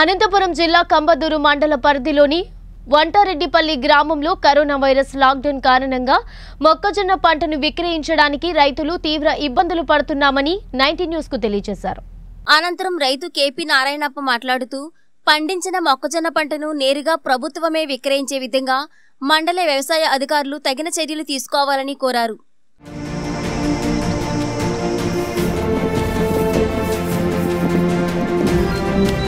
అనంతపురం జిల్లా కంబదూరు మండల పరిధిలోని వంటారెడ్డిపల్లి గ్రామంలో కరోనా వైరస్ లాక్డౌన్ కారణంగా మొక్కజొన్న పంటను విక్రయించడానికి రైతులు తీవ్ర ఇబ్బందులు పడుతున్నామని నైన్టీ న్యూస్కు తెలియజేశారు. అనంతరం రైతు కేపీ నారాయణప్ప మాట్లాడుతూ పండించిన మొక్కజొన్న పంటను నేరుగా ప్రభుత్వమే విక్రయించే విధంగా మండల వ్యవసాయ అధికారులు తగిన చర్యలు తీసుకోవాలని కోరారు. మన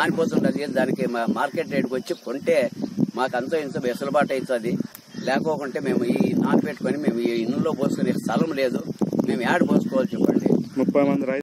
ఇదంతా దానికి మా- మార్కెట్ రేట్కి వచ్చి కొంటే మాకు అంతో ఇంత వెసులుబాటు అవుతుంది. లేకోకుంటే మేము ఈ నాన్ పెట్టుకొని మేము ఈ ఇన్నులో పోసుకునే స్థలం లేదు. మేము యాడ్ పోసుకోవాలి చెప్పండి ముప్పై మంది